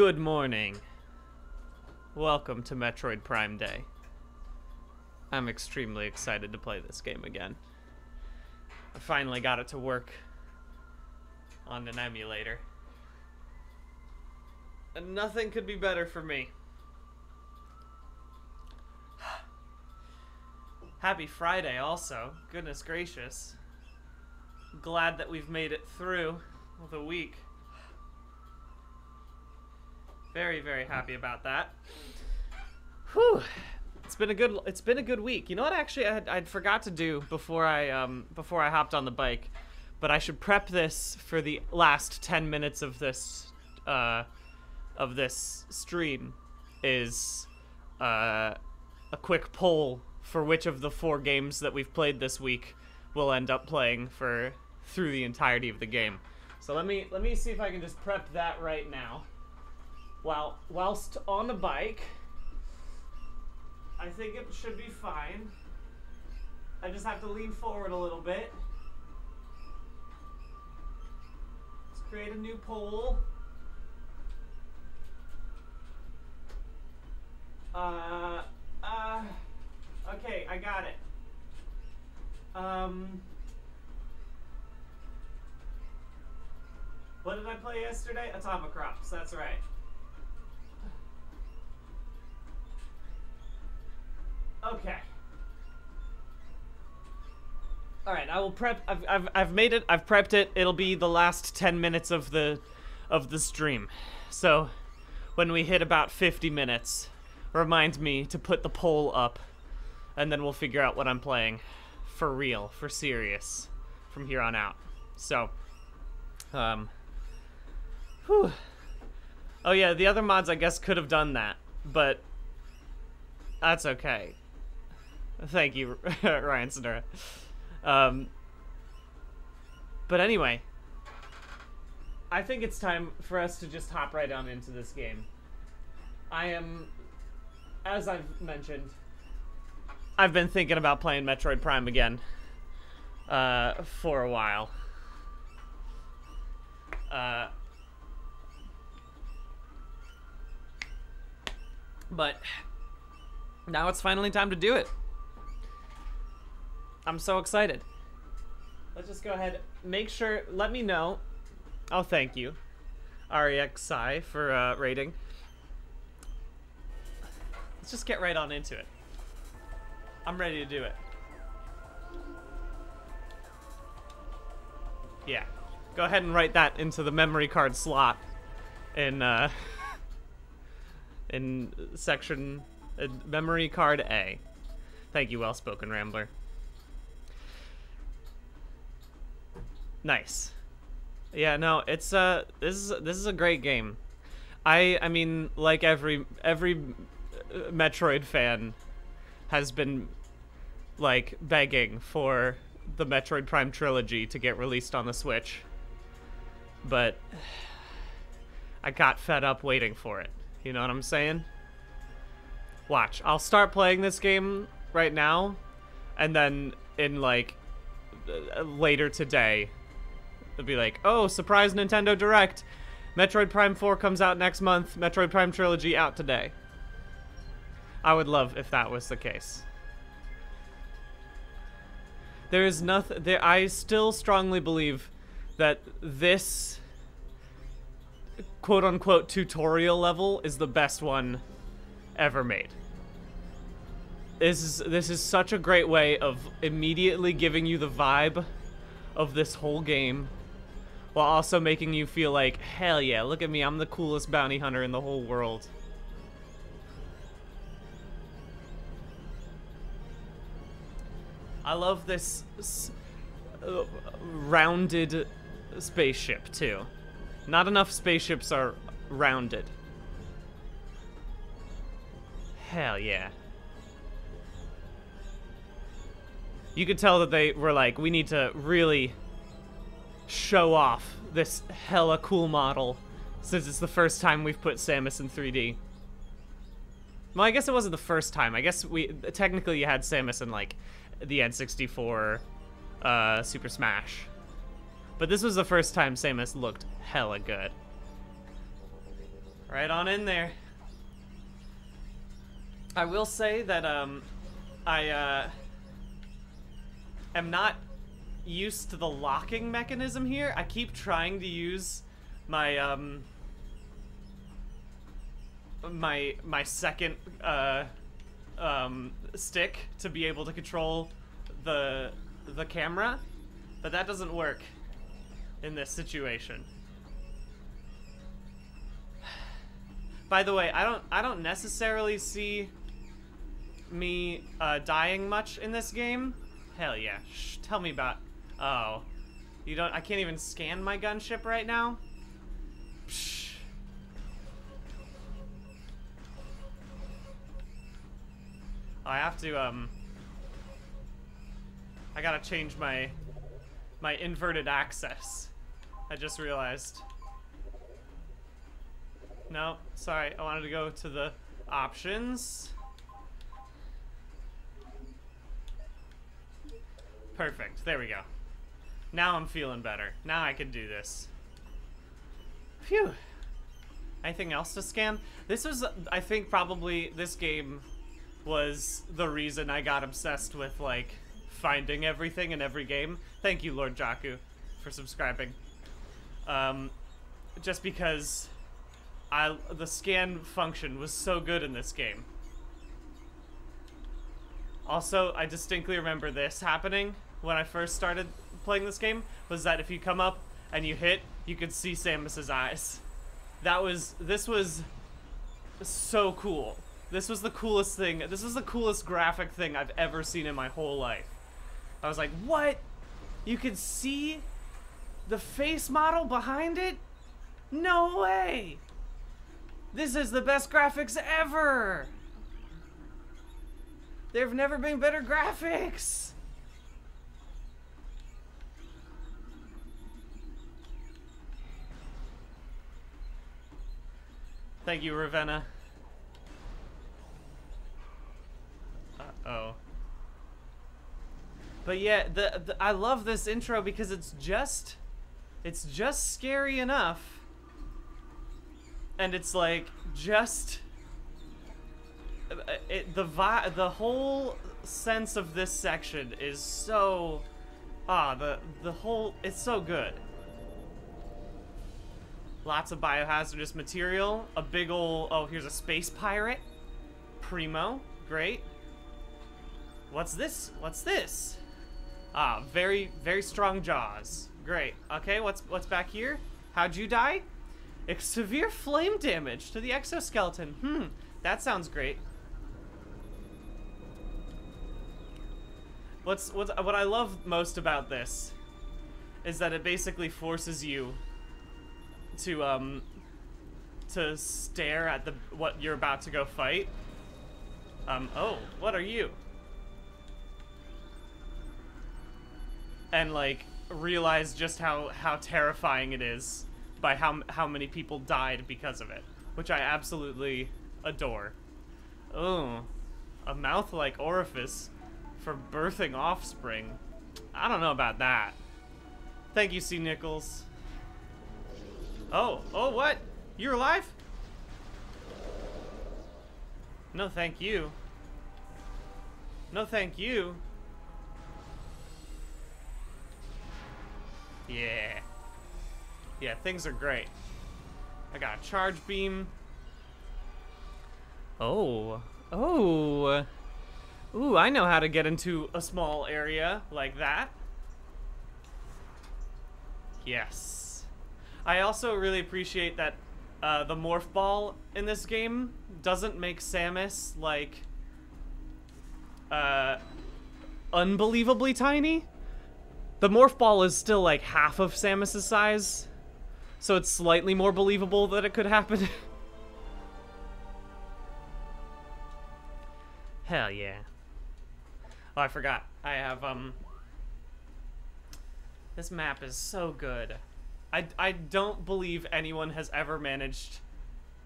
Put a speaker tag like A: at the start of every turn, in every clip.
A: Good morning. Welcome to Metroid Prime Day. I'm extremely excited to play this game again. I finally got it to work on an emulator. And nothing could be better for me. Happy Friday, also. Goodness gracious. Glad that we've made it through the week. Very, very happy about that. Whew. It's been a good. It's been a good week. You know what? Actually, I had, I'd forgot to do before I um before I hopped on the bike, but I should prep this for the last ten minutes of this uh of this stream is uh a quick poll for which of the four games that we've played this week we'll end up playing for through the entirety of the game. So let me let me see if I can just prep that right now. While whilst on a bike, I think it should be fine. I just have to lean forward a little bit. Let's create a new poll. Uh, uh, okay, I got it. Um, what did I play yesterday? Atomic Crops, that's right. Okay. All right, I will prep. I've, I've, I've made it. I've prepped it. It'll be the last ten minutes of the, of the stream. So, when we hit about fifty minutes, remind me to put the poll up, and then we'll figure out what I'm playing, for real, for serious, from here on out. So, um. Whew. Oh yeah, the other mods I guess could have done that, but that's okay. Thank you, Ryan Sonora. Um, but anyway, I think it's time for us to just hop right on into this game. I am, as I've mentioned, I've been thinking about playing Metroid Prime again uh, for a while. Uh, but now it's finally time to do it. I'm so excited. Let's just go ahead. Make sure. Let me know. Oh, thank you, REXI, for uh, rating. Let's just get right on into it. I'm ready to do it. Yeah. Go ahead and write that into the memory card slot in uh, in section uh, memory card A. Thank you, well-spoken rambler. Nice. Yeah, no, it's uh this is this is a great game. I I mean, like every every uh, Metroid fan has been like begging for the Metroid Prime trilogy to get released on the Switch. But I got fed up waiting for it. You know what I'm saying? Watch, I'll start playing this game right now and then in like uh, later today It'll be like, oh, surprise Nintendo Direct. Metroid Prime 4 comes out next month. Metroid Prime Trilogy out today. I would love if that was the case. There is nothing. There, I still strongly believe that this quote unquote tutorial level is the best one ever made. This is this is such a great way of immediately giving you the vibe of this whole game while also making you feel like, hell yeah, look at me, I'm the coolest bounty hunter in the whole world. I love this uh, rounded spaceship, too. Not enough spaceships are rounded. Hell yeah. You could tell that they were like, we need to really show off this hella cool model since it's the first time we've put Samus in 3D. Well, I guess it wasn't the first time. I guess we technically you had Samus in like the N64 uh, Super Smash. But this was the first time Samus looked hella good. Right on in there. I will say that um, I uh, am not used to the locking mechanism here. I keep trying to use my um, my my second uh, um, stick to be able to control the the camera, but that doesn't work in this situation. By the way, I don't I don't necessarily see me uh, dying much in this game. Hell yeah. Shh, tell me about. Oh, you don't. I can't even scan my gunship right now. Psh. I have to um. I gotta change my my inverted axis. I just realized. No, sorry. I wanted to go to the options. Perfect. There we go. Now I'm feeling better. Now I can do this. Phew. Anything else to scan? This was, I think, probably this game was the reason I got obsessed with, like, finding everything in every game. Thank you, Lord Jaku, for subscribing. Um, just because I the scan function was so good in this game. Also, I distinctly remember this happening when I first started playing this game, was that if you come up and you hit, you could see Samus's eyes. That was, this was so cool. This was the coolest thing, this was the coolest graphic thing I've ever seen in my whole life. I was like, what? You could see the face model behind it? No way! This is the best graphics ever! There have never been better graphics! Thank you, Ravenna. Uh-oh. But yeah, the, the I love this intro because it's just it's just scary enough and it's like just uh, it, the vi the whole sense of this section is so ah the the whole it's so good lots of biohazardous material. A big ol' oh here's a space pirate. Primo great. What's this? What's this? Ah very very strong jaws. Great. Okay what's what's back here? How'd you die? Severe flame damage to the exoskeleton. Hmm, that sounds great. What's what's what I love most about this is that it basically forces you to um to stare at the what you're about to go fight. Um oh, what are you? And like realize just how how terrifying it is by how how many people died because of it, which I absolutely adore. Oh, a mouth-like orifice for birthing offspring. I don't know about that. Thank you, C. Nichols. Oh, oh, what? You're alive? No, thank you. No, thank you. Yeah. Yeah, things are great. I got a charge beam. Oh. Oh. Ooh, I know how to get into a small area like that. Yes. I also really appreciate that uh, the morph ball in this game doesn't make Samus, like, uh, unbelievably tiny. The morph ball is still, like, half of Samus's size, so it's slightly more believable that it could happen. Hell yeah. Oh, I forgot. I have, um... This map is so good. I, I don't believe anyone has ever managed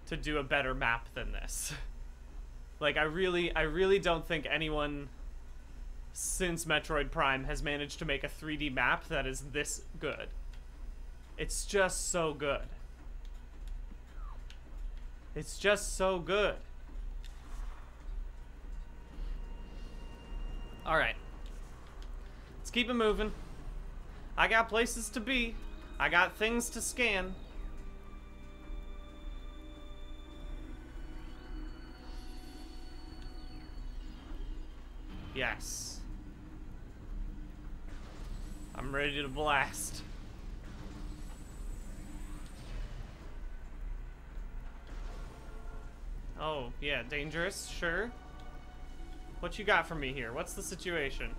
A: to do a better map than this. like, I really, I really don't think anyone since Metroid Prime has managed to make a 3D map that is this good. It's just so good. It's just so good. Alright. Let's keep it moving. I got places to be. I got things to scan. Yes. I'm ready to blast. Oh, yeah, dangerous, sure. What you got for me here? What's the situation?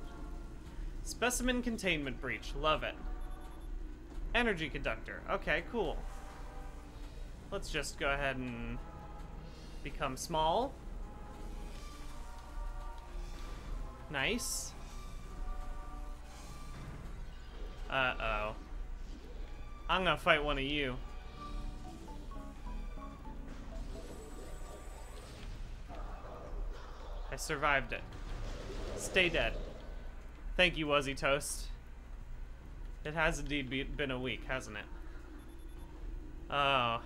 A: Specimen containment breach, love it. Energy conductor, okay, cool. Let's just go ahead and become small. Nice. Uh-oh. I'm gonna fight one of you. I survived it. Stay dead. Thank you, Wuzzy Toast. It has indeed be been a week, hasn't it? Oh.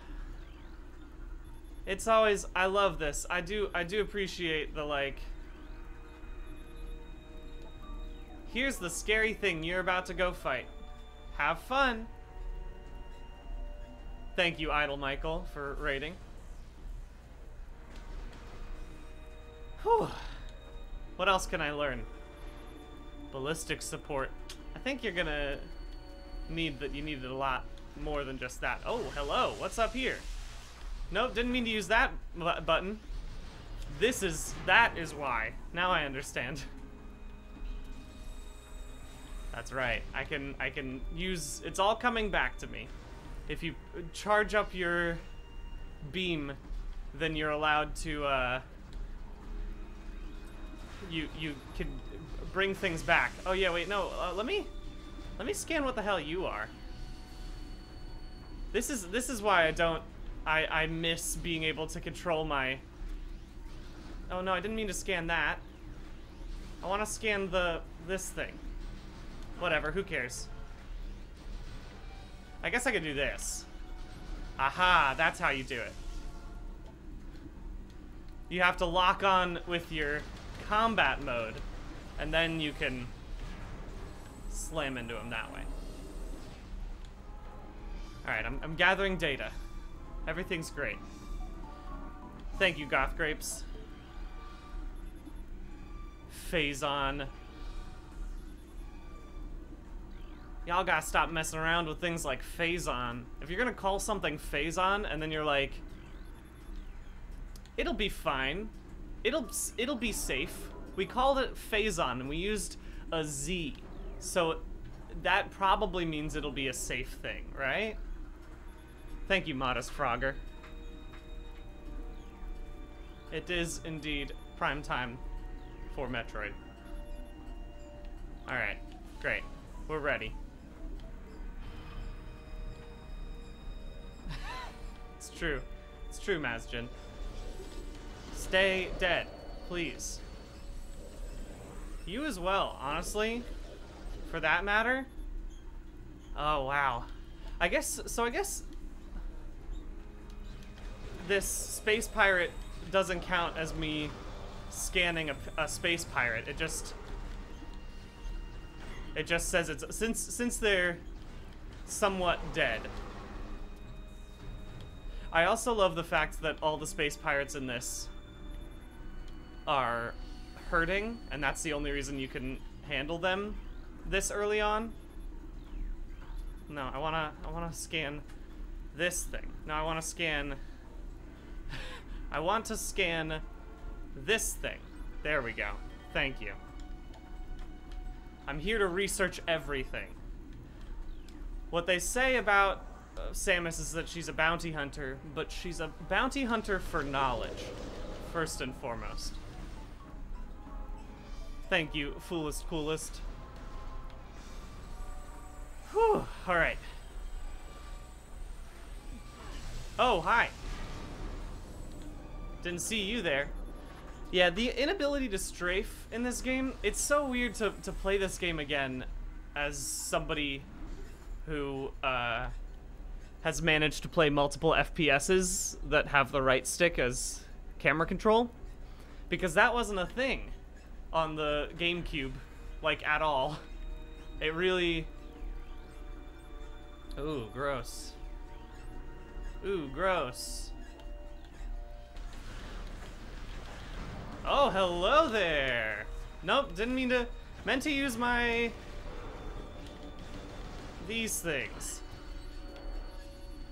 A: It's always I love this. I do I do appreciate the like Here's the scary thing you're about to go fight. Have fun. Thank you, Idle Michael, for rating. Whew. What else can I learn? Ballistic support. I think you're gonna need that you needed a lot more than just that. Oh, hello. What's up here? Nope, didn't mean to use that button. This is, that is why. Now I understand. That's right. I can, I can use, it's all coming back to me. If you charge up your beam, then you're allowed to, uh, you, you can bring things back. Oh yeah, wait, no, uh, let me, let me scan what the hell you are. This is, this is why I don't, I, I miss being able to control my, oh no, I didn't mean to scan that. I want to scan the, this thing. Whatever, who cares? I guess I could do this. Aha, that's how you do it. You have to lock on with your combat mode, and then you can slam into him that way. Alright, I'm, I'm gathering data. Everything's great. Thank you, Goth Grapes. Phazon. Y'all gotta stop messing around with things like Phazon. If you're gonna call something Phazon and then you're like, it'll be fine. It'll it'll be safe. We called it Phazon and we used a Z. So that probably means it'll be a safe thing, right? Thank you, Modest Frogger. It is indeed prime time for Metroid. Alright, great. We're ready. It's true. It's true, Mazjin. Stay dead, please. You as well, honestly. For that matter. Oh, wow. I guess, so I guess this space pirate doesn't count as me scanning a, a, space pirate. It just it just says it's since since they're somewhat dead. I also love the fact that all the space pirates in this are hurting, and that's the only reason you can handle them this early on. No, I wanna I wanna scan this thing. No, I wanna scan I want to scan this thing. There we go. Thank you. I'm here to research everything. What they say about uh, Samus is that she's a bounty hunter, but she's a bounty hunter for knowledge, first and foremost. Thank you, foolest coolest. Whew, alright. Oh, hi. Didn't see you there. Yeah, the inability to strafe in this game, it's so weird to, to play this game again as somebody who, uh, has managed to play multiple FPSs that have the right stick as camera control. Because that wasn't a thing on the GameCube, like, at all. It really... Ooh, gross. Ooh, gross. Oh, hello there! Nope, didn't mean to... Meant to use my... These things.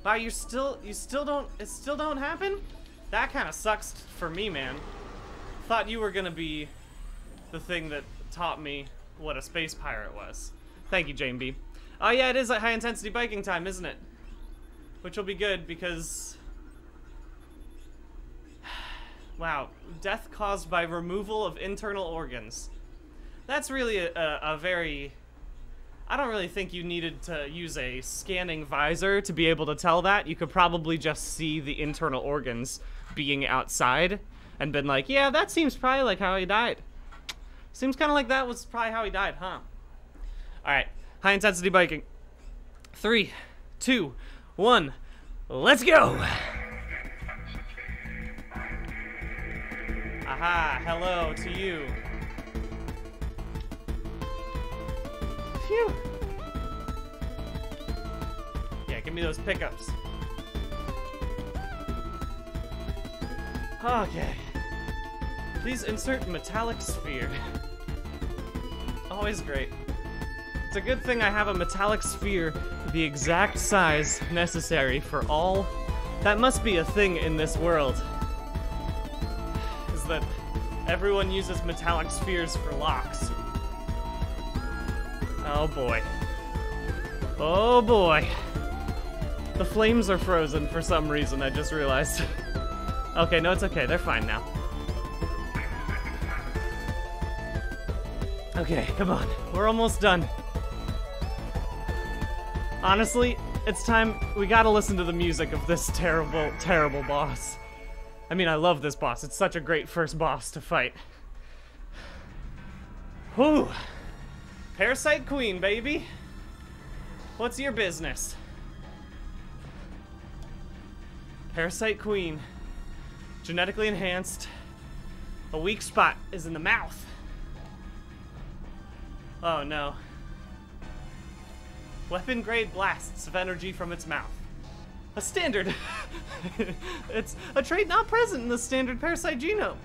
A: Wow, you still... You still don't... It still don't happen? That kind of sucks for me, man. Thought you were gonna be the thing that taught me what a space pirate was. Thank you, Jane B. Oh yeah, it is a high intensity biking time, isn't it? Which will be good because... wow, death caused by removal of internal organs. That's really a, a, a very... I don't really think you needed to use a scanning visor to be able to tell that. You could probably just see the internal organs being outside and been like, yeah, that seems probably like how he died. Seems kind of like that was probably how he died, huh? All right, high intensity biking. Three, two, one, let's go! Aha, hello to you. Phew. Yeah, give me those pickups. Okay. Please insert metallic sphere. Always great. It's a good thing I have a metallic sphere the exact size necessary for all. That must be a thing in this world. Is that everyone uses metallic spheres for locks. Oh boy. Oh boy. The flames are frozen for some reason, I just realized. Okay, no, it's okay. They're fine now. Okay, come on. We're almost done. Honestly, it's time we gotta listen to the music of this terrible, terrible boss. I mean, I love this boss. It's such a great first boss to fight. Whew. Parasite Queen, baby. What's your business? Parasite Queen. Genetically enhanced. A weak spot is in the mouth. Oh no. Weapon grade blasts of energy from its mouth. A standard. it's a trait not present in the standard parasite genome.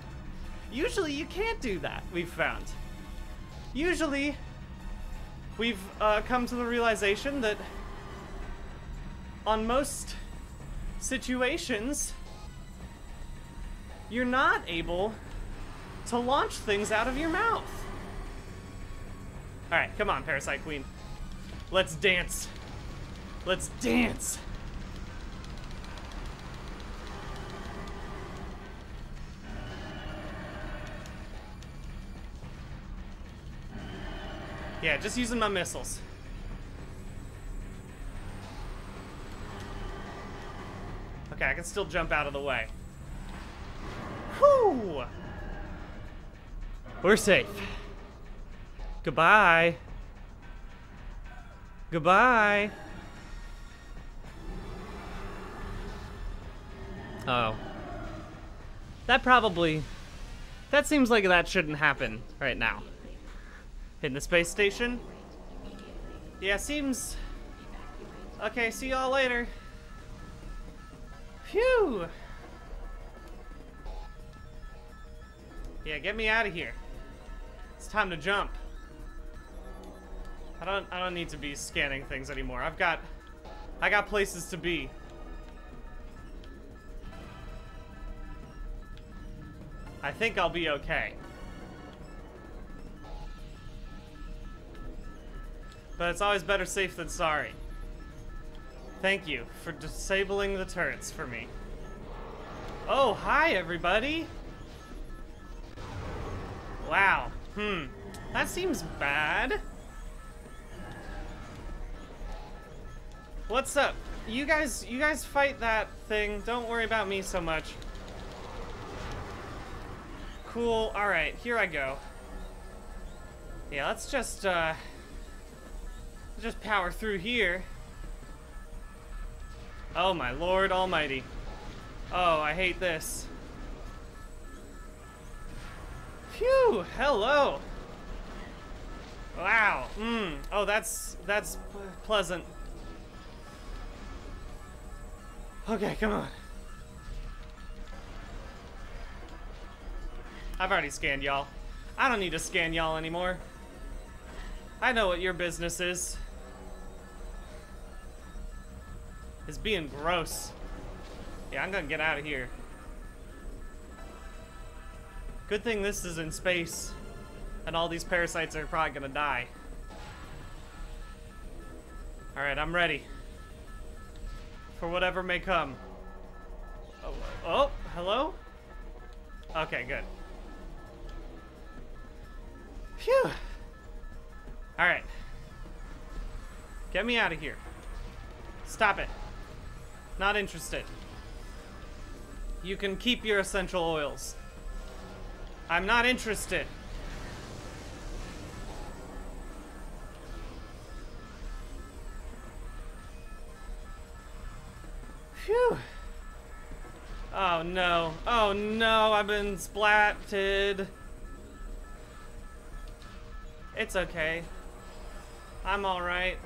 A: Usually you can't do that, we've found. Usually, we've uh, come to the realization that on most situations, you're not able to launch things out of your mouth. Alright, come on, Parasite Queen. Let's dance. Let's dance. Yeah, just using my missiles. Okay, I can still jump out of the way. Whew! We're safe. Goodbye. Goodbye. Oh. That probably... That seems like that shouldn't happen right now. In the space station? Yeah, seems... Okay, see y'all later. Phew! Yeah, get me out of here. It's time to jump. I don't I don't need to be scanning things anymore. I've got I got places to be. I think I'll be okay. But it's always better safe than sorry. Thank you for disabling the turrets for me. Oh, hi everybody! Wow. Hmm. That seems bad. What's up? You guys, you guys fight that thing. Don't worry about me so much. Cool. All right, here I go. Yeah, let's just, uh, just power through here. Oh my lord almighty. Oh, I hate this. Phew, hello. Wow. Mmm. Oh, that's that's pleasant. Okay, come on. I've already scanned y'all. I don't need to scan y'all anymore. I know what your business is. Is being gross. Yeah, I'm gonna get out of here. Good thing this is in space. And all these parasites are probably gonna die. Alright, I'm ready. For whatever may come. Oh, oh, hello? Okay, good. Phew. Alright. Get me out of here. Stop it. Not interested. You can keep your essential oils. I'm not interested. Phew. Oh no. Oh no, I've been splatted. It's okay. I'm alright.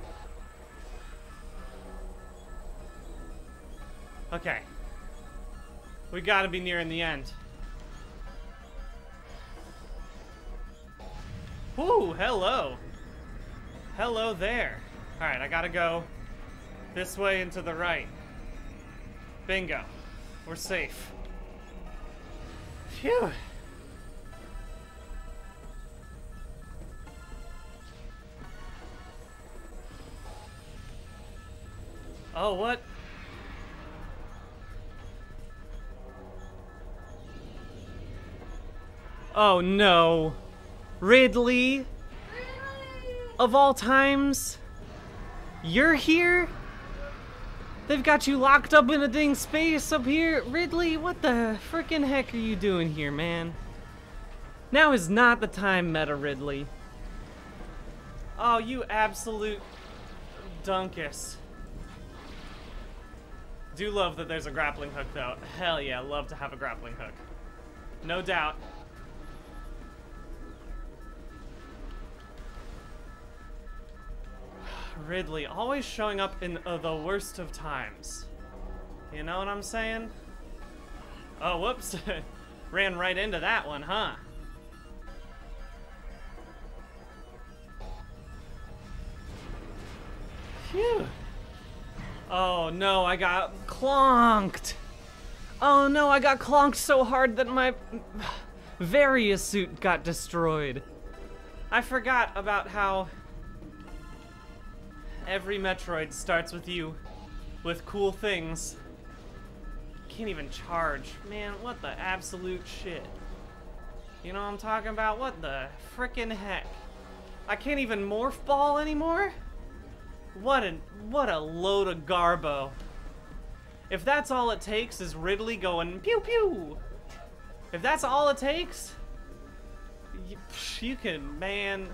A: Okay. We gotta be nearing the end. Whoo, hello. Hello there. Alright, I gotta go this way and to the right. Bingo. We're safe. Phew. Oh, what? Oh no. Ridley? Of all times? You're here? They've got you locked up in a ding space up here. Ridley, what the frickin' heck are you doing here, man? Now is not the time, Meta Ridley. Oh, you absolute dunkus. Do love that there's a grappling hook, though. Hell yeah, love to have a grappling hook. No doubt. Ridley, always showing up in uh, the worst of times. You know what I'm saying? Oh, whoops. Ran right into that one, huh? Phew. Oh no, I got clonked. Oh no, I got clonked so hard that my Varia suit got destroyed. I forgot about how every Metroid starts with you with cool things. Can't even charge. Man, what the absolute shit. You know what I'm talking about? What the frickin' heck? I can't even morph ball anymore? What a what a load of garbo. If that's all it takes is Ridley going pew pew. If that's all it takes, you, you can, man.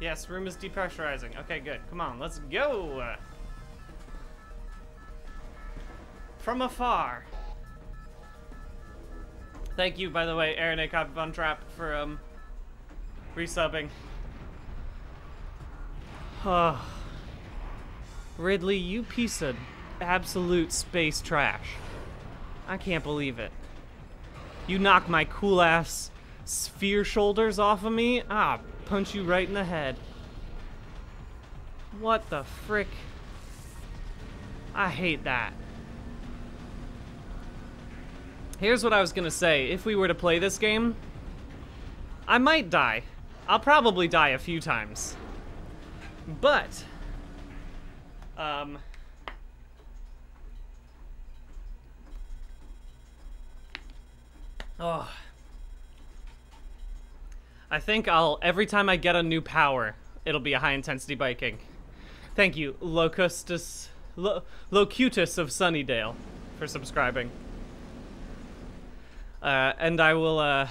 A: Yes, room is depressurizing. Okay, good. Come on, let's go. From afar. Thank you, by the way, Aaron A. Von Trapp, for um resubbing. Oh. Ridley, you piece of absolute space trash. I can't believe it. You knock my cool ass sphere shoulders off of me, ah, punch you right in the head. What the frick? I hate that. Here's what I was gonna say. If we were to play this game, I might die. I'll probably die a few times. But, um, oh, I think I'll, every time I get a new power, it'll be a high intensity biking. Thank you, Locustus, Lo, Locutus of Sunnydale, for subscribing. Uh, and I will, uh,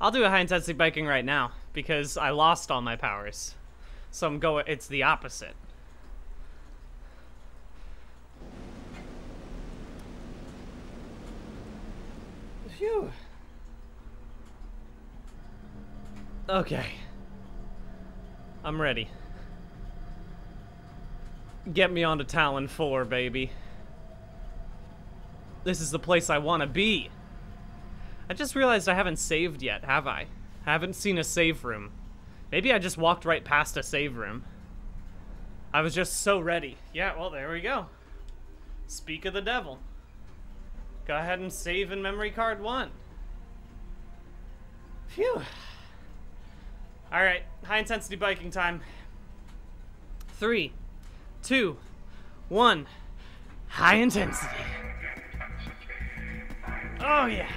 A: I'll do a high intensity biking right now. because I lost all my powers. So I'm going, it's the opposite. Phew. Okay. I'm ready. Get me onto Tallon 4, baby. This is the place I want to be. I just realized I haven't saved yet, have I? I haven't seen a save room. Maybe I just walked right past a save room. I was just so ready. Yeah, well, there we go. Speak of the devil. Go ahead and save in memory card one. Phew. Alright, high intensity biking time. Three, two, one. High intensity. Oh, yeah.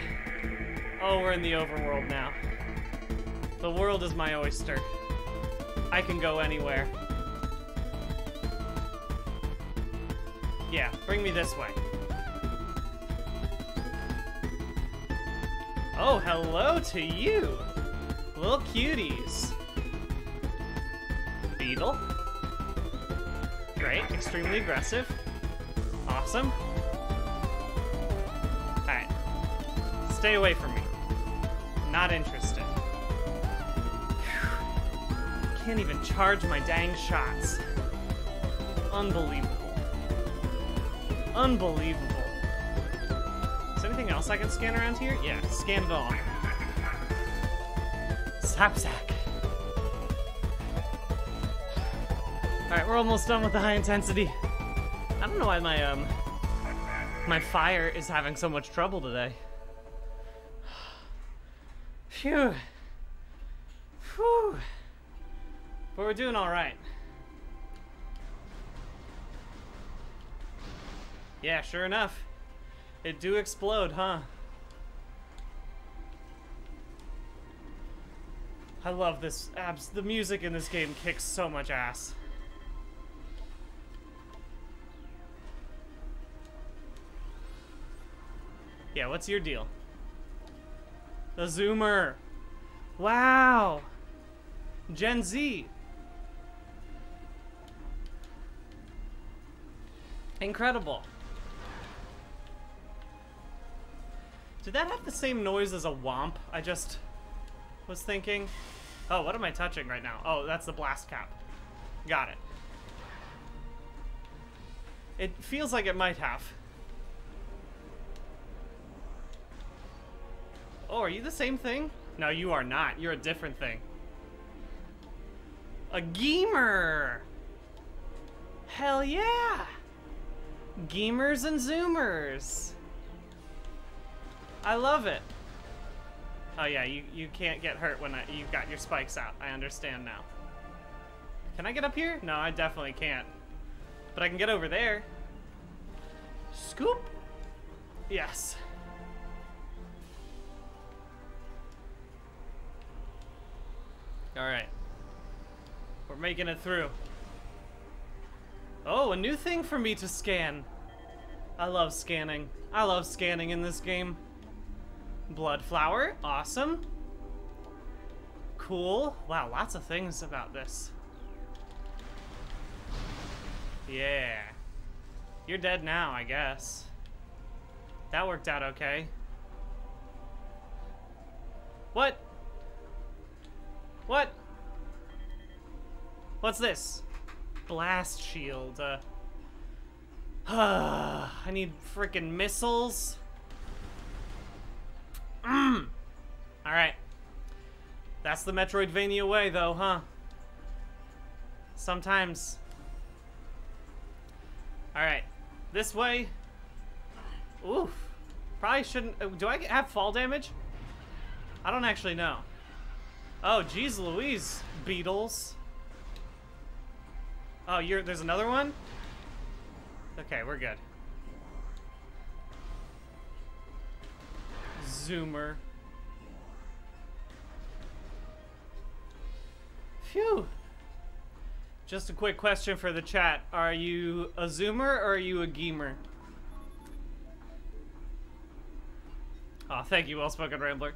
A: Oh, we're in the overworld now. The world is my oyster. I can go anywhere. Yeah, bring me this way. Oh, hello to you! Little cuties. Beetle. Great, extremely aggressive. Awesome. Alright. Stay away from me. Not interested. Can't even charge my dang shots. Unbelievable. Unbelievable. Is there anything else I can scan around here? Yeah, scan it all. Sap Sac. Alright, we're almost done with the high intensity. I don't know why my, um, my fire is having so much trouble today. Phew. Phew. But we're doing alright. Yeah, sure enough. It do explode, huh? I love this abs the music in this game kicks so much ass. Yeah, what's your deal? The Zoomer. Wow. Gen Z. Incredible. Did that have the same noise as a womp? I just was thinking. Oh, what am I touching right now? Oh, that's the Blastcap. Got it. It feels like it might have. Oh, are you the same thing? No, you are not. You're a different thing. A gamer! Hell yeah! Gamers and Zoomers! I love it. Oh yeah, you, you can't get hurt when I, you've got your spikes out. I understand now. Can I get up here? No, I definitely can't. But I can get over there. Scoop? Yes. Alright. We're making it through. Oh, a new thing for me to scan. I love scanning. I love scanning in this game. Blood flower, awesome. Cool. Wow, lots of things about this. Yeah. You're dead now, I guess. That worked out okay. What? What? What's this? Blast shield. Uh, I need freaking missiles. Mm. All right. That's the Metroidvania way, though, huh? Sometimes. All right. This way. Oof. Probably shouldn't. Uh, do I have fall damage? I don't actually know. Oh, geez Louise, Beetles. Oh, you're there's another one? Okay, we're good. Zoomer. Phew. Just a quick question for the chat. Are you a Zoomer or are you a Gamer? Aw, oh, thank you, well spoken rambler.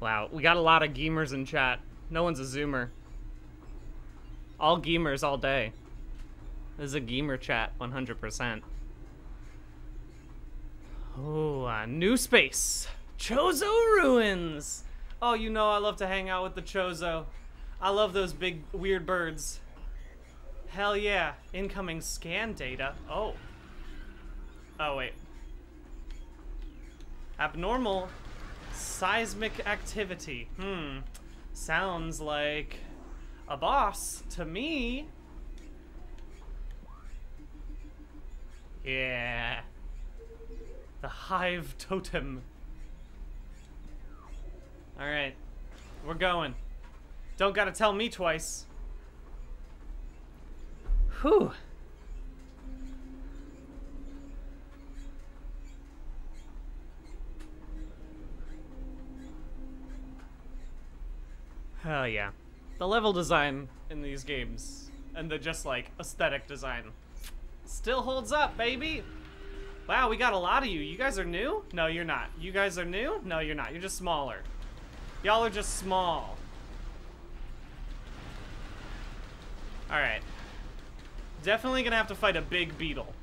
A: Wow, we got a lot of gamers in chat. No one's a zoomer. All gamers all day. This is a gamer chat, 100%. Oh, uh, new space. Chozo Ruins. Oh, you know I love to hang out with the Chozo. I love those big weird birds. Hell yeah. Incoming scan data. Oh. Oh, wait. Abnormal seismic activity. Hmm. Sounds like a boss to me. Yeah. The Hive Totem. Alright. We're going. Don't gotta tell me twice. Whew. Hell yeah. The level design in these games and the just like aesthetic design still holds up, baby. Wow, we got a lot of you. You guys are new? No, you're not. You guys are new? No, you're not. You're just smaller. Y'all are just small. Alright. Definitely gonna have to fight a big beetle.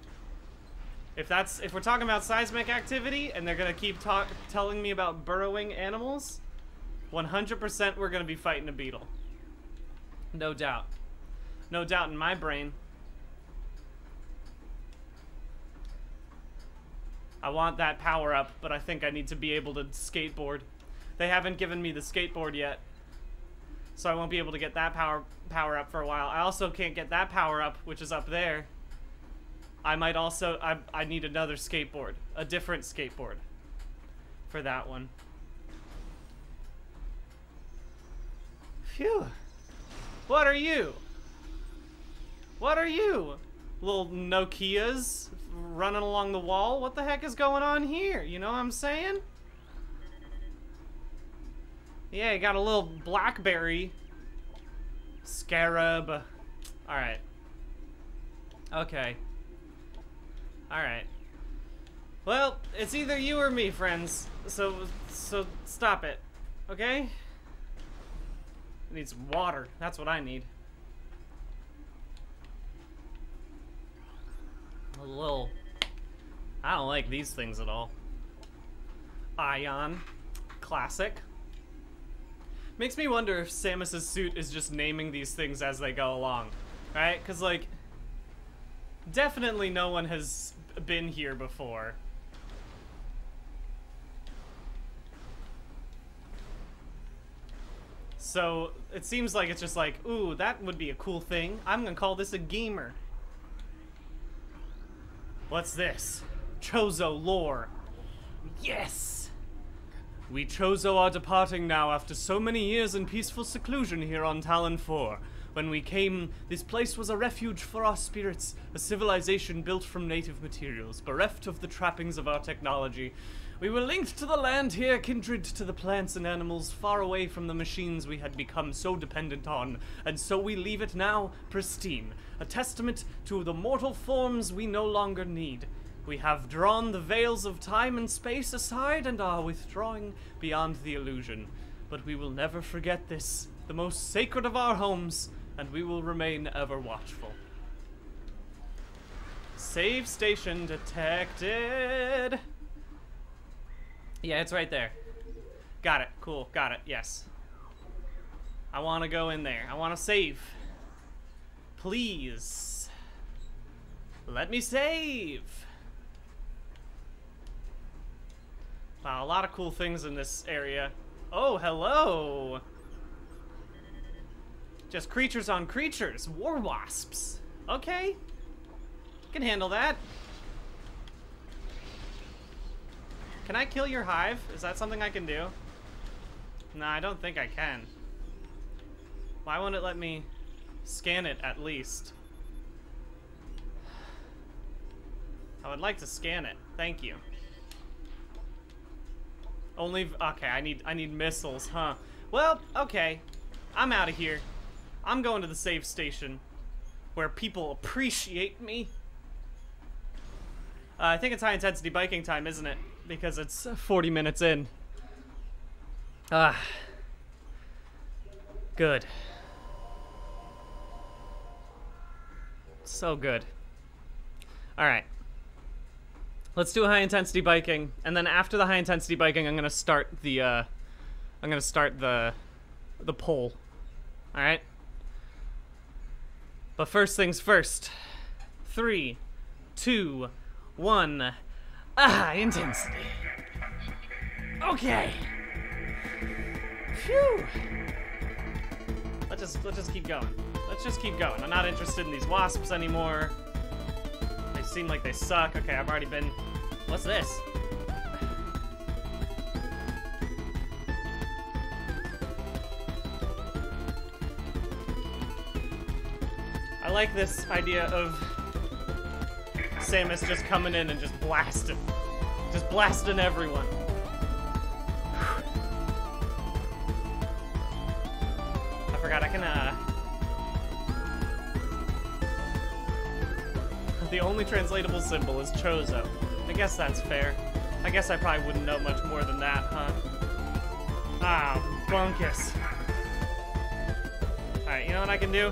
A: If that's if we're talking about seismic activity and they're gonna keep talk telling me about burrowing animals, 100% we're gonna be fighting a beetle. No doubt. No doubt in my brain. I want that power up, but I think I need to be able to skateboard. They haven't given me the skateboard yet. So I won't be able to get that power power up for a while. I also can't get that power up, which is up there. I might also I I need another skateboard, a different skateboard for that one. Phew. What are you? What are you? Little Nokias running along the wall? What the heck is going on here? You know what I'm saying? Yeah, you got a little blackberry. Scarab. Alright. Okay. Alright. Well, it's either you or me, friends. So, so stop it. Okay? I need some water. That's what I need. A little... I don't like these things at all. Ion. Classic. Makes me wonder if Samus's suit is just naming these things as they go along. Right? Because, like, definitely no one has been here before. So, it seems like it's just like, ooh, that would be a cool thing. I'm gonna call this a gamer. What's this? Chozo lore. Yes! We Chozo are departing now after so many years in peaceful seclusion here on Tallon 4. When we came, this place was a refuge for our spirits, a civilization built from native materials, bereft of the trappings of our technology. We were linked to the land here, kindred to the plants and animals, far away from the machines we had become so dependent on, and so we leave it now pristine, a testament to the mortal forms we no longer need. We have drawn the veils of time and space aside and are withdrawing beyond the illusion. But we will never forget this, the most sacred of our homes, and we will remain ever watchful. Save station detected. Yeah, it's right there. Got it. Cool. Got it. Yes. I want to go in there. I want to save. Please. Let me save. Wow, a lot of cool things in this area. Oh, hello. Just creatures on creatures. War wasps. Okay. Can handle that. Can I kill your hive? Is that something I can do? Nah, I don't think I can. Why won't it let me scan it at least? I would like to scan it. Thank you. Only okay, I need I need missiles, huh? Well, okay. I'm out of here. I'm going to the save station where people appreciate me. Uh, I think it's high intensity biking time, isn't it? Because it's 40 minutes in. Ah. Good. So good. All right. Let's do a high intensity biking, and then after the high intensity biking, I'm gonna start the. Uh, I'm gonna start the, the poll. All right. But first things first. Three, two, one. Ah, intensity. Okay. Phew. Let's just let's just keep going. Let's just keep going. I'm not interested in these wasps anymore. They seem like they suck. Okay, I've already been. What's this? I like this idea of Samus just coming in and just blasting. Just blasting everyone. I forgot I can, uh... The only translatable symbol is Chozo. I guess that's fair. I guess I probably wouldn't know much more than that, huh? Ah, bunkus. Alright, you know what I can do?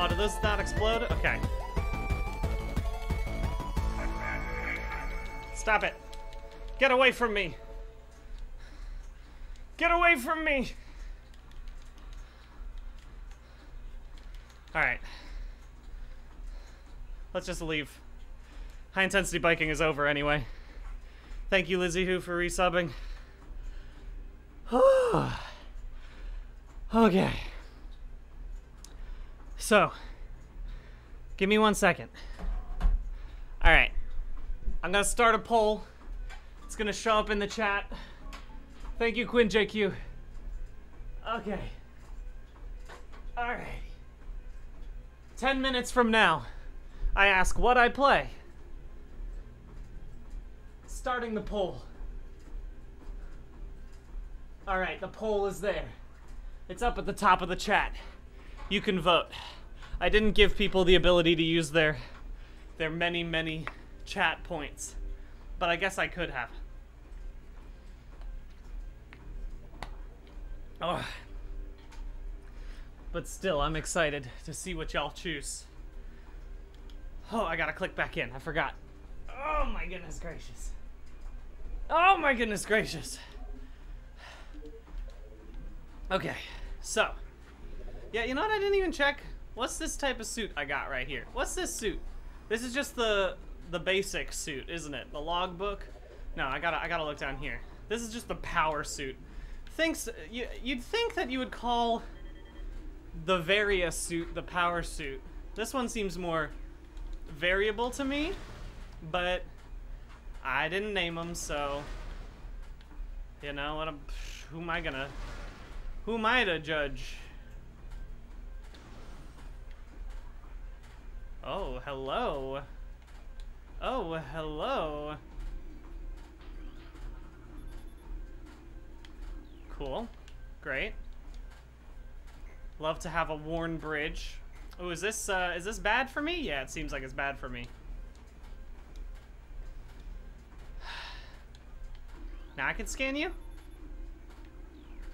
A: Oh, did those not explode? Okay. Stop it. Get away from me. Get away from me. Alright. Let's just leave. High intensity biking is over anyway. Thank you, Lizzie Who, for resubbing. okay. So, give me one second. All right, I'm gonna start a poll. It's gonna show up in the chat. Thank you, Quinn JQ. Okay. All right. Ten minutes from now, I ask what I play. Starting the poll. All right, the poll is there. It's up at the top of the chat you can vote. I didn't give people the ability to use their their many, many chat points. But I guess I could have. Oh. But still, I'm excited to see what y'all choose. Oh, I gotta click back in. I forgot. Oh my goodness gracious. Oh my goodness gracious. Okay, so. Yeah, you know what I didn't even check? What's this type of suit I got right here? What's this suit? This is just the the basic suit, isn't it? The logbook? No, I gotta I gotta look down here. This is just the power suit. Thinks you you'd think that you would call the Varia suit the power suit. This one seems more variable to me, but I didn't name them, so you know what? I'm, who am I gonna? Who am I to judge? Oh, hello. Oh, hello. Cool. Great. Love to have a worn bridge. Oh, is this, uh, is this bad for me? Yeah, it seems like it's bad for me. Now I can scan you?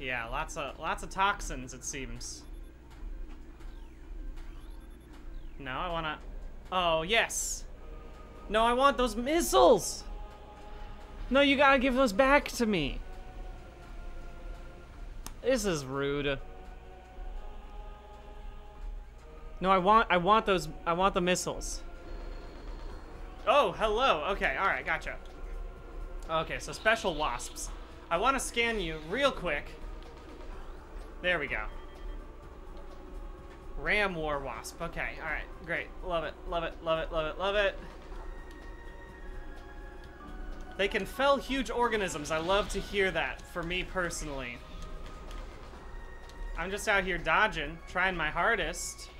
A: Yeah, lots of, lots of toxins, it seems. No, I wanna... Oh, yes. No, I want those missiles! No, you gotta give those back to me. This is rude. No, I want I want those I want the missiles. Oh, hello. Okay, all right, gotcha. Okay, so special wasps. I want to scan you real quick. There we go. Ram War Wasp. Okay, alright, great. Love it, love it, love it, love it, love it. They can fell huge organisms. I love to hear that, for me personally. I'm just out here dodging, trying my hardest.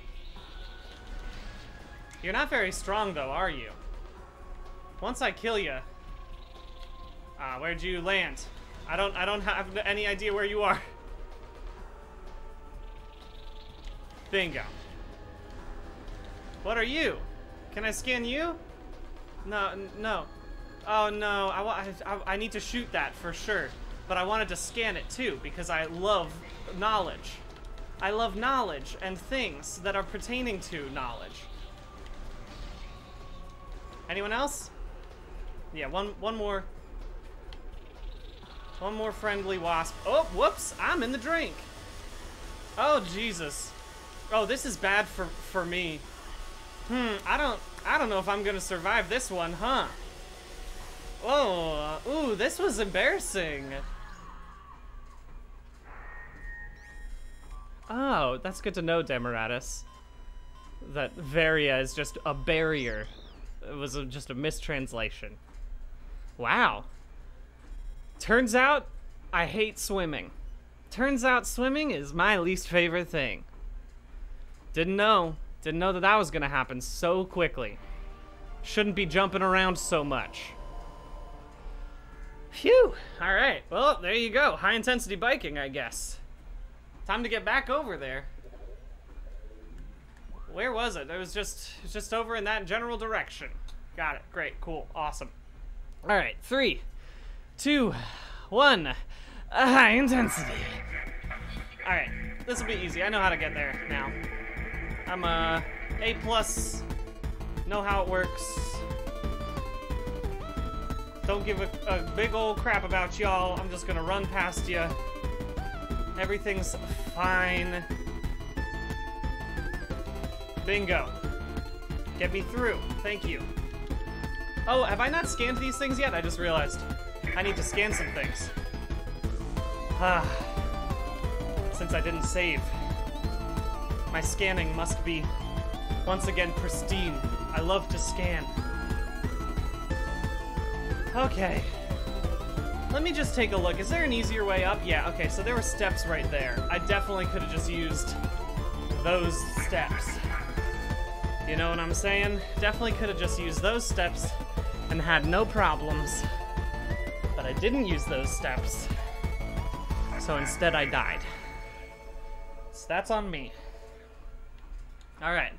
A: You're not very strong, though, are you? Once I kill you... Ah, uh, where'd you land? I don't, I don't have any idea where you are. Bingo. What are you? Can I scan you? No, no. Oh no, I, I, I need to shoot that for sure. But I wanted to scan it too because I love knowledge. I love knowledge and things that are pertaining to knowledge. Anyone else? Yeah, one one more. One more friendly wasp. Oh, whoops, I'm in the drink. Oh, Jesus. Oh, this is bad for for me. Hmm, I don't I don't know if I'm to survive this one, huh? Oh, ooh, this was embarrassing. Oh, that's good to know, Demaratus. That Varia is just a barrier. It was a, just a mistranslation. Wow. Turns out, I hate swimming. Turns out swimming is my least favorite thing. Didn't know. Didn't know that that was gonna happen so quickly. Shouldn't be jumping around so much. Phew! Alright, well, there you go. High intensity biking, I guess. Time to get back over there. Where was it? It was just just over in that general direction. Got it. Great. Cool. Awesome. All right. Three, two, one. High intensity. All right. This will be easy. I know how to get there now. I'm a A plus. Know how it works. Don't give a, a big old crap about y'all. I'm just gonna run past you. Everything's fine. Bingo. Get me through. Thank you. Oh, have I not scanned these things yet? I just realized. I need to scan some things. Ah. Since I didn't save. My scanning must be once again pristine. I love to scan. Okay. Let me just take a look. Is there an easier way up? Yeah, okay, so there were steps right there. I definitely could have just used those steps. You know what I'm saying? Definitely could have just used those steps and had no problems. But I didn't use those steps. So instead I died. So that's on me. Alright.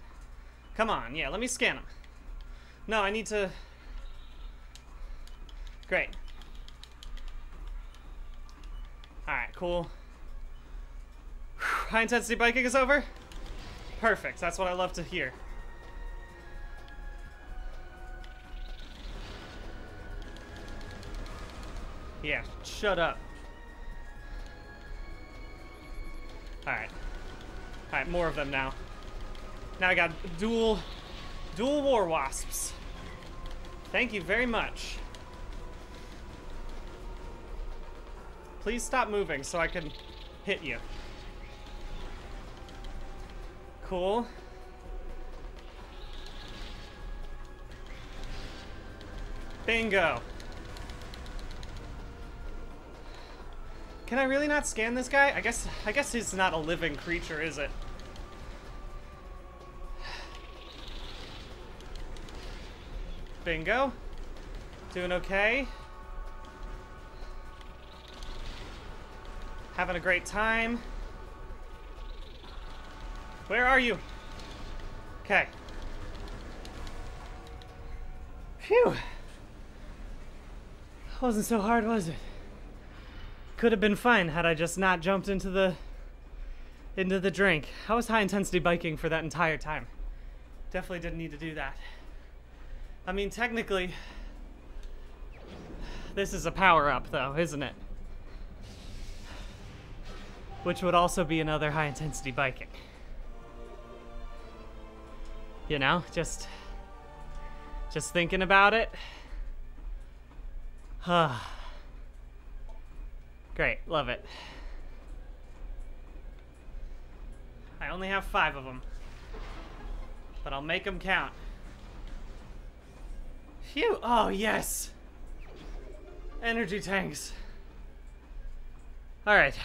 A: Come on, yeah, let me scan them. No, I need to... Great. Alright, cool. High intensity biking is over? Perfect, that's what I love to hear. Yeah, shut up. Alright. Alright, more of them now. Now I got dual dual war wasps. Thank you very much. Please stop moving so I can hit you. Cool. Bingo. Can I really not scan this guy? I guess I guess he's not a living creature, is it? Bingo. Doing okay. Having a great time. Where are you? Okay. Phew. That Wasn't so hard, was it? Could have been fine had I just not jumped into the into the drink. I was high intensity biking for that entire time. Definitely didn't need to do that. I mean, technically, this is a power up, though, isn't it? Which would also be another high intensity biking. You know, just just thinking about it. Huh. Great, love it. I only have five of them, but I'll make them count. Phew! Oh yes. Energy tanks. All right.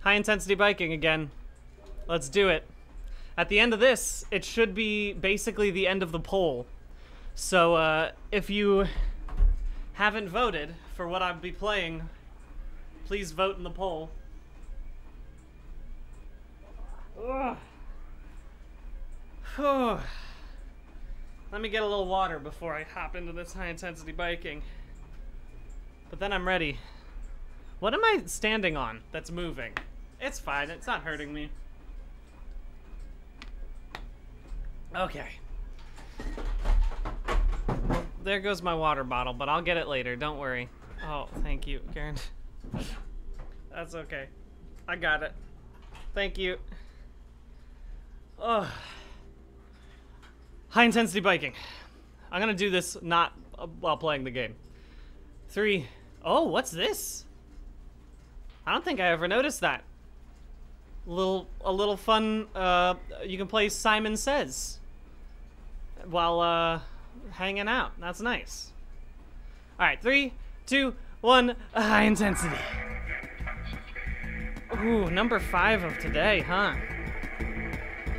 A: High intensity biking again. Let's do it. At the end of this, it should be basically the end of the poll. So, uh, if you haven't voted for what I'll be playing, please vote in the poll. Ugh. Let me get a little water before I hop into this high intensity biking. But then I'm ready. What am I standing on that's moving? It's fine, it's not hurting me. Okay. There goes my water bottle, but I'll get it later, don't worry. Oh, thank you, Karen. That's okay. I got it. Thank you. Oh. High intensity biking. I'm gonna do this not uh, while playing the game. Three. Oh, what's this? I don't think I ever noticed that. Little, a little fun. Uh, you can play Simon Says while uh, hanging out. That's nice. All right, three, two, one. High intensity. Ooh, number five of today, huh?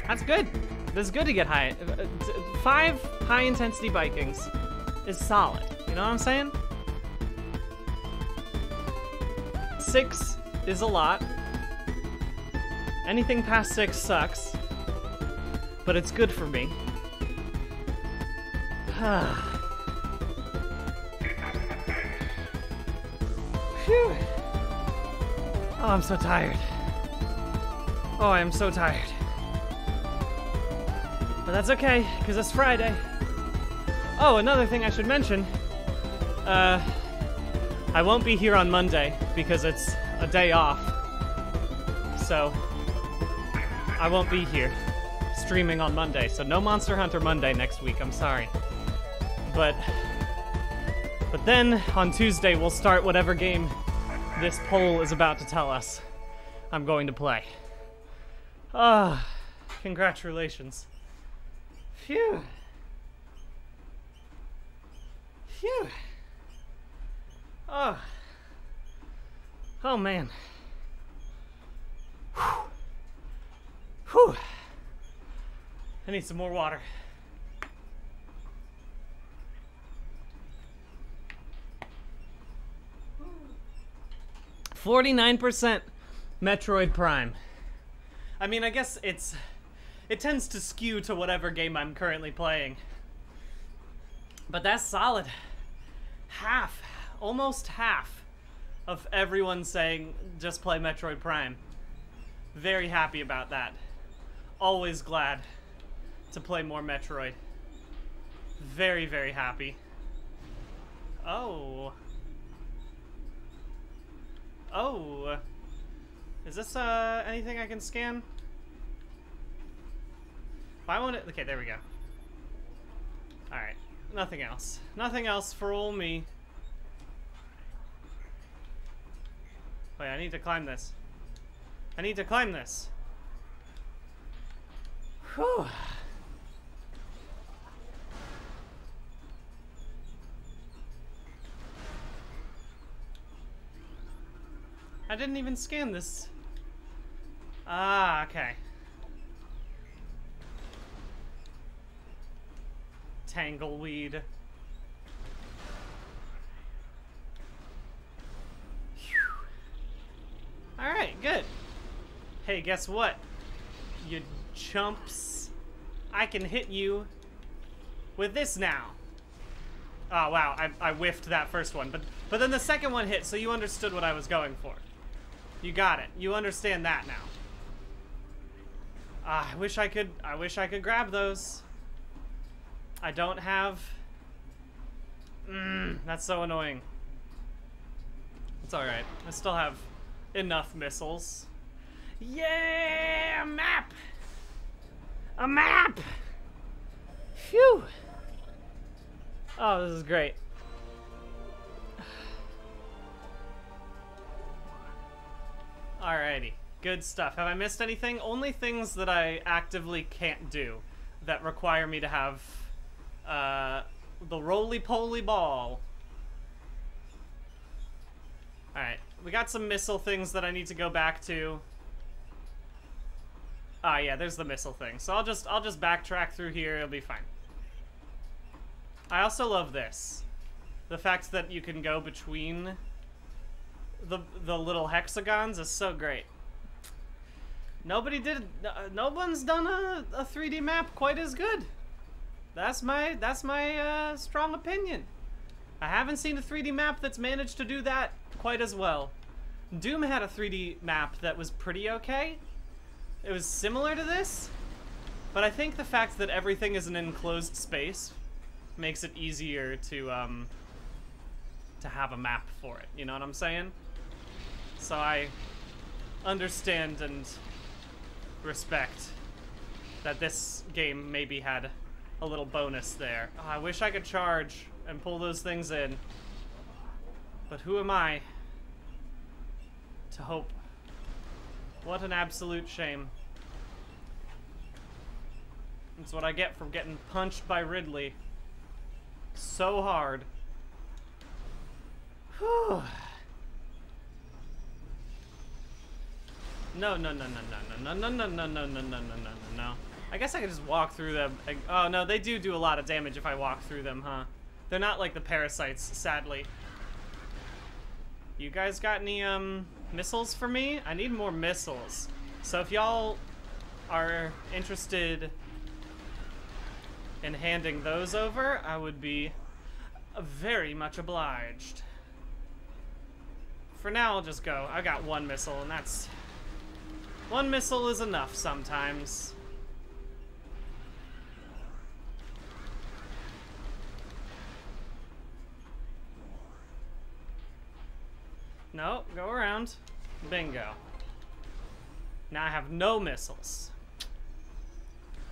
A: That's good. That's good to get high. uh, Five high intensity bikings is solid. You know what I'm saying? Six is a lot. Anything past six sucks. But it's good for me. Phew. Oh, I'm so tired. Oh, I am so tired. But that's okay, because it's Friday. Oh, another thing I should mention. Uh, I won't be here on Monday because it's a day off. So, I won't be here streaming on Monday. So, no Monster Hunter Monday next week. I'm sorry. But, but then on Tuesday, we'll start whatever game this poll is about to tell us I'm going to play. Ah, congratulations. Phew. Phew. Oh. Oh man. Whew. I need some more water. Forty-nine percent Metroid Prime. I mean, I guess it's it tends to skew to whatever game I'm currently playing. But that's solid. Half, almost half of everyone saying just play Metroid Prime. Very happy about that. Always glad to play more Metroid. Very, very happy. Oh. Oh. Is this uh anything I can scan? I want it. Okay, there we go. All right, nothing else. Nothing else for all me. Wait, I need to climb this. I need to climb this. Whew. I didn't even scan this. Ah, okay. Tangleweed. Alright, good. Hey, guess what? You chumps. I can hit you with this now. Oh, wow, I, I whiffed that first one. But, but then the second one hit, so you understood what I was going for. You got it. You understand that now. Ah, I wish I could, I wish I could grab those. I don't have... Mmm, that's so annoying. It's alright. I still have enough missiles. Yeah, a map! A map! Phew! Oh, this is great. Alrighty. Good stuff. Have I missed anything? Only things that I actively can't do that require me to have uh, the roly-poly ball. Alright, we got some missile things that I need to go back to. Ah, yeah, there's the missile thing. So I'll just I'll just backtrack through here. It'll be fine. I also love this, the fact that you can go between the the little hexagons is so great. Nobody did. Uh, no one's done a, a 3D map quite as good. That's my that's my uh, strong opinion. I haven't seen a 3D map that's managed to do that quite as well. Doom had a 3D map that was pretty okay. It was similar to this, but I think the fact that everything is an enclosed space makes it easier to um, to have a map for it. You know what I'm saying? So I understand and respect that this game maybe had a little bonus there. Oh, I wish I could charge and pull those things in. But who am I to hope? What an absolute shame. That's what I get from getting punched by Ridley so hard. Whew. No, no, no, no, no, no, no, no, no, no, no, no, no, no, no, no. I guess I could just walk through them. Oh, no, they do do a lot of damage if I walk through them, huh? They're not like the parasites, sadly. You guys got any, um, missiles for me? I need more missiles. So if y'all are interested in handing those over, I would be very much obliged. For now, I'll just go. I got one missile, and that's one missile is enough sometimes. No, go around. Bingo. Now I have no missiles.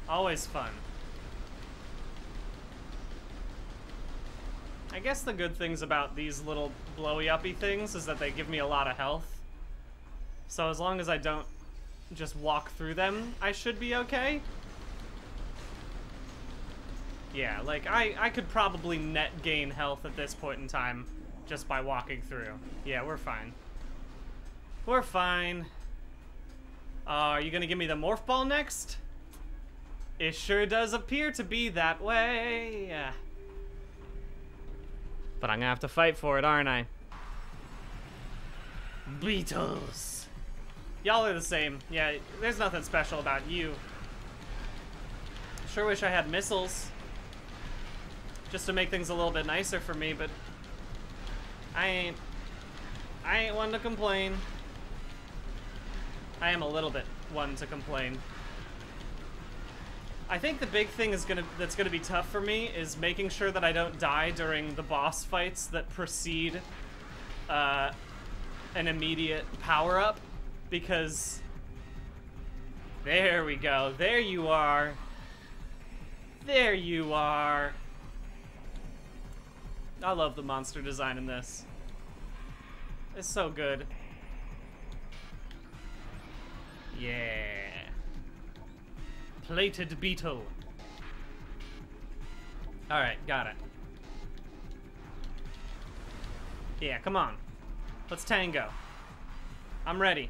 A: Always fun. I guess the good things about these little blowy-uppy things is that they give me a lot of health. So as long as I don't just walk through them, I should be okay. Yeah, like, I, I could probably net gain health at this point in time just by walking through. Yeah, we're fine. We're fine. Uh, are you gonna give me the morph ball next? It sure does appear to be that way. But I'm gonna have to fight for it, aren't I? Beetles. Y'all are the same. Yeah, there's nothing special about you. Sure wish I had missiles. Just to make things a little bit nicer for me, but... I ain't... I ain't one to complain. I am a little bit one to complain. I think the big thing is gonna that's gonna be tough for me is making sure that I don't die during the boss fights that precede uh, an immediate power up because there we go. There you are. There you are. I love the monster design in this. It's so good. Yeah. Plated beetle. Alright, got it. Yeah, come on. Let's tango. I'm ready.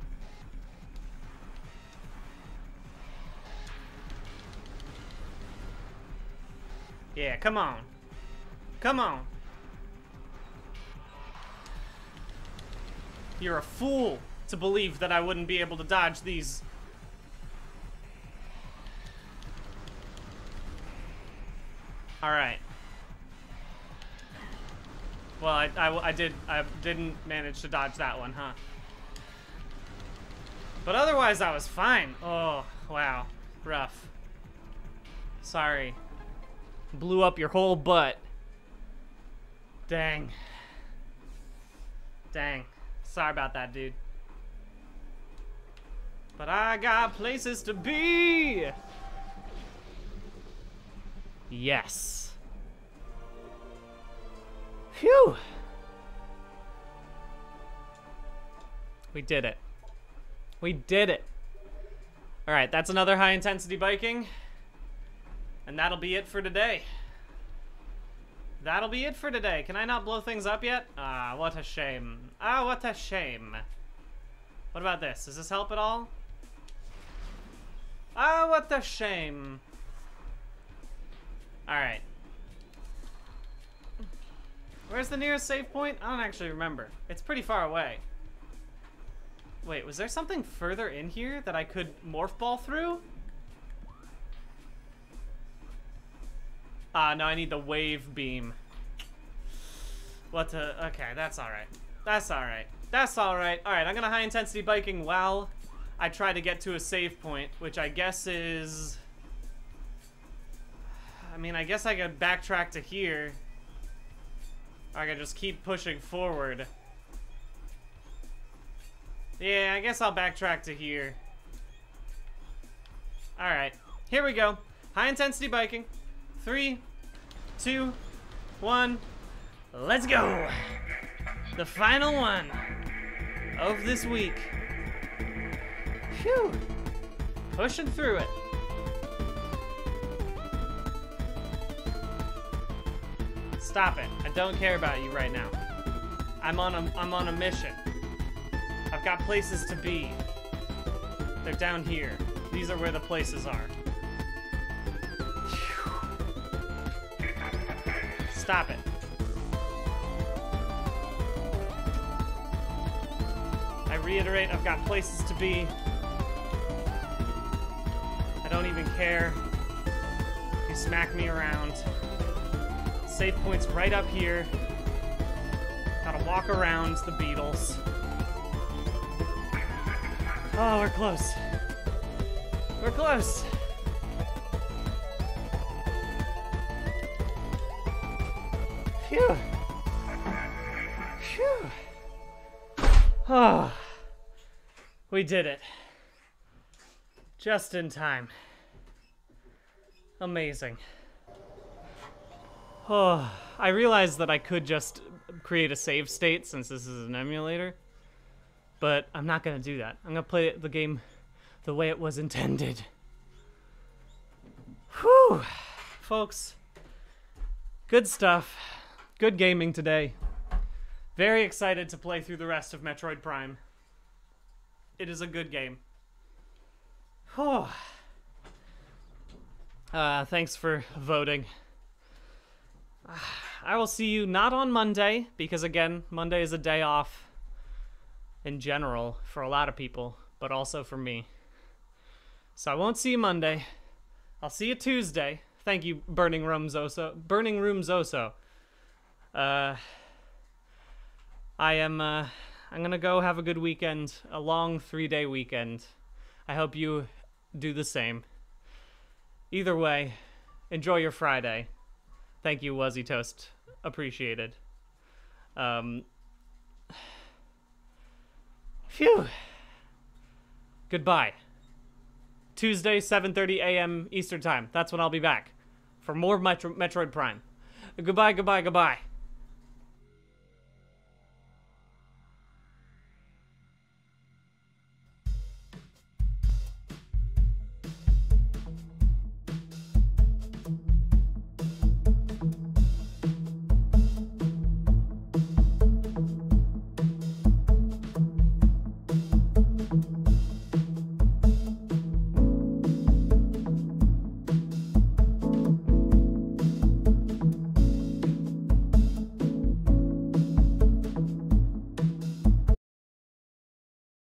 A: Yeah, come on. Come on. You're a fool to believe that I wouldn't be able to dodge these. Alright. Well, I, I, I did, I didn't manage to dodge that one, huh? But otherwise, I was fine. Oh, wow. Rough. Sorry blew up your whole butt. Dang. Dang. Sorry about that, dude. But I got places to be! Yes. Phew! We did it. We did it. Alright, that's another high intensity biking. And that'll be it for today. That'll be it for today. Can I not blow things up yet? Ah, what a shame. Ah, what a shame. What about this? Does this help at all? Ah, what a shame. Alright. Where's the nearest save point? I don't actually remember. It's pretty far away. Wait, was there something further in here that I could morph ball through? Ah, no, I need the wave beam. What the? Okay, that's alright. That's alright. That's alright. Alright, I'm gonna high intensity biking while I try to get to a save point, which I guess is... I mean, I guess I could backtrack to here. I could just keep pushing forward. Yeah, I guess I'll backtrack to here. Alright, here we go. High intensity biking. Three, two, one, let's go! The final one of this week. Phew! Pushing through it. Stop it. I don't care about you right now. I'm on a I'm on a mission. I've got places to be. They're down here. These are where the places are. Stop it. I reiterate, I've got places to be. I don't even care you smack me around. Safe point's right up here. Gotta walk around the beetles. Oh, we're close. We're close. Phew. Phew. Oh. We did it. Just in time. Amazing. Oh, I realized that I could just create a save state since this is an emulator. But I'm not to do that. I'm to play the game the way it was intended. Whew. Folks, good stuff. Good gaming today. Very excited to play through the rest of Metroid Prime. It is a good game. Whew. Uh, thanks for voting. I will see you not on Monday, because again, Monday is a day off in general for a lot of people, but also for me. So I won't see you Monday. I'll see you Tuesday. Thank you, Burning Room Zoso. Burning Room Zoso. Uh, I am. Uh, I'm gonna go have a good weekend, a long three-day weekend. I hope you do the same. Either way, enjoy your Friday. Thank you, Wuzzy Toast. Appreciated. Um. Phew. Goodbye. Tuesday, 7:30 a.m. Eastern Time. That's when I'll be back for more Metro- Metroid Prime. Goodbye, goodbye, goodbye.